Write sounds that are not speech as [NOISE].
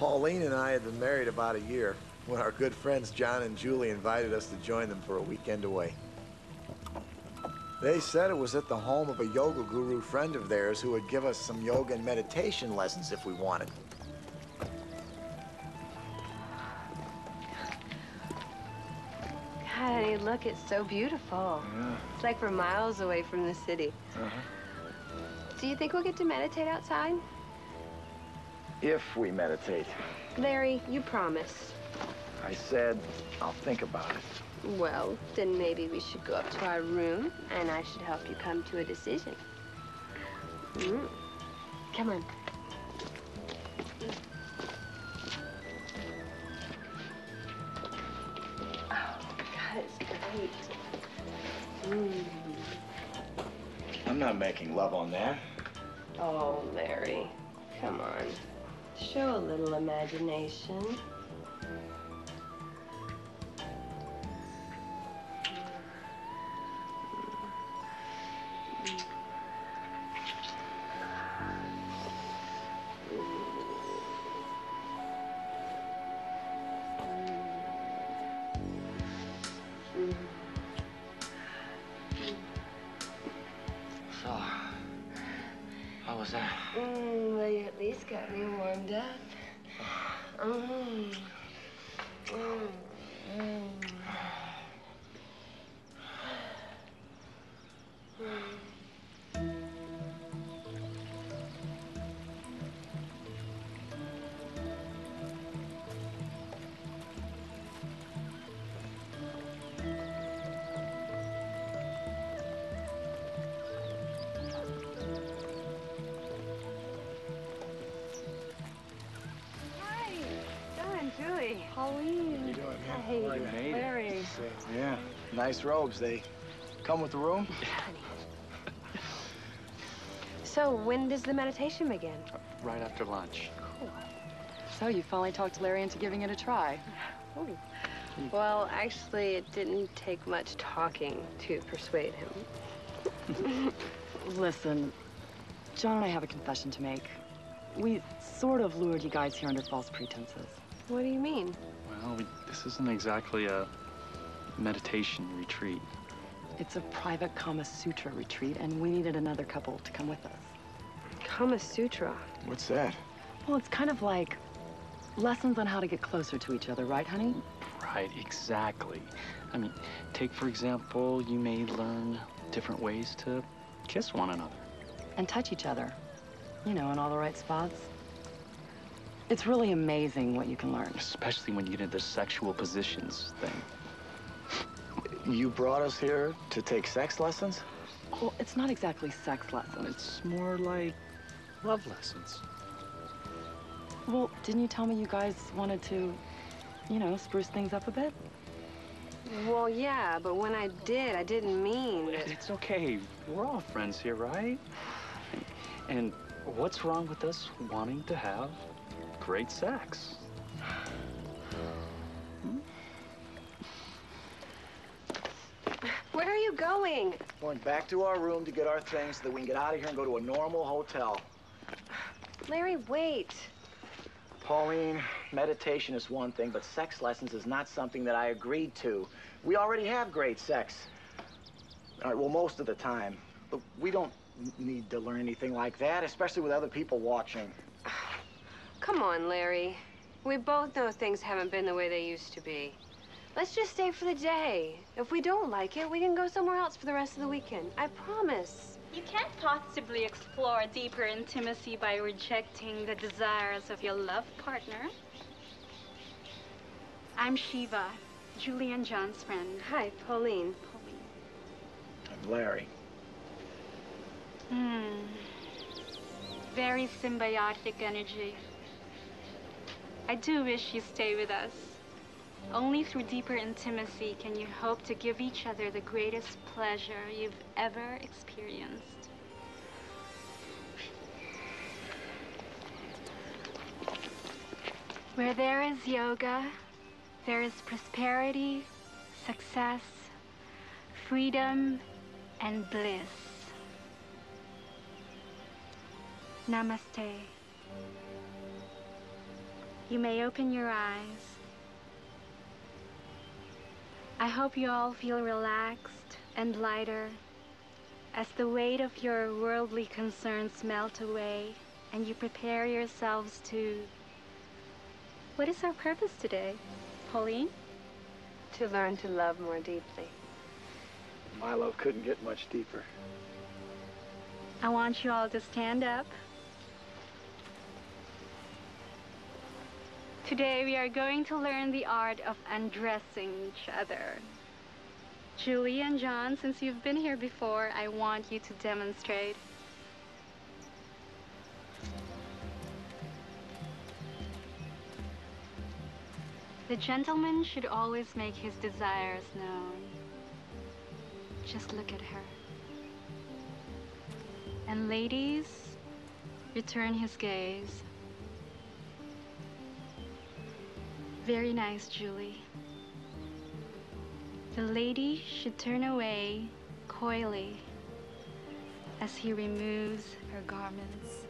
Pauline and I had been married about a year when our good friends John and Julie invited us to join them for a weekend away. They said it was at the home of a yoga guru friend of theirs who would give us some yoga and meditation lessons if we wanted. God, look, it's so beautiful. Yeah. It's like we're miles away from the city. Uh-huh. Do you think we'll get to meditate outside? If we meditate. Larry, you promise. I said, I'll think about it. Well, then maybe we should go up to our room and I should help you come to a decision. Mm. Come on. Oh, God, it's great. Mm. I'm not making love on that. Oh, Larry, come on. Show a little imagination. Was that? Mm, well, you at least got me warmed up. [SIGHS] Mm. Mm. Julie. Pauline. you doing, man? Hey, How are you? Larry. Yeah, nice robes. They come with the room? [LAUGHS] So, when does the meditation begin? Right after lunch. Cool. So you finally talked Larry into giving it a try. Oh. Well, actually, it didn't take much talking to persuade him. [LAUGHS] Listen, John and I have a confession to make. We sort of lured you guys here under false pretenses. What do you mean? Well, we, this isn't exactly a meditation retreat. It's a private Kama Sutra retreat, and we needed another couple to come with us. Kama Sutra. What's that? Well, it's kind of like lessons on how to get closer to each other, right, honey? Right, exactly. I mean, take for example, you may learn different ways to kiss one another. And touch each other. You know, in all the right spots. It's really amazing what you can learn. Especially when you get into the sexual positions thing. [LAUGHS] You brought us here to take sex lessons? Well, it's not exactly sex lessons. It's more like love lessons. Well, didn't you tell me you guys wanted to, you know, spruce things up a bit? Well, yeah, but when I did, I didn't mean. It's okay. We're all friends here, right? And what's wrong with us wanting to have great sex? Where are you going? Going back to our room to get our things so that we can get out of here and go to a normal hotel. Larry, wait. Pauline, meditation is one thing, but sex lessons is not something that I agreed to. We already have great sex. All right, well, most of the time. But we don't need to learn anything like that, especially with other people watching. Come on, Larry. We both know things haven't been the way they used to be. Let's just stay for the day. If we don't like it, we can go somewhere else for the rest of the weekend. I promise. You can't possibly explore deeper intimacy by rejecting the desires of your love partner. I'm Shiva, Julie and John's friend. Hi, Pauline. Pauline. I'm Larry. Hmm. Very symbiotic energy. I do wish you stay with us. Only through deeper intimacy can you hope to give each other the greatest pleasure you've ever experienced. Where there is yoga, there is prosperity, success, freedom, and bliss. Namaste. You may open your eyes. I hope you all feel relaxed and lighter as the weight of your worldly concerns melt away and you prepare yourselves to. What is our purpose today, Pauline? To learn to love more deeply. My love couldn't get much deeper. I want you all to stand up. Today we are going to learn the art of undressing each other. Julie and John, since you've been here before, I want you to demonstrate. The gentleman should always make his desires known. Just look at her. And ladies, return his gaze. Very nice, Julie. The lady should turn away coyly as he removes her garments.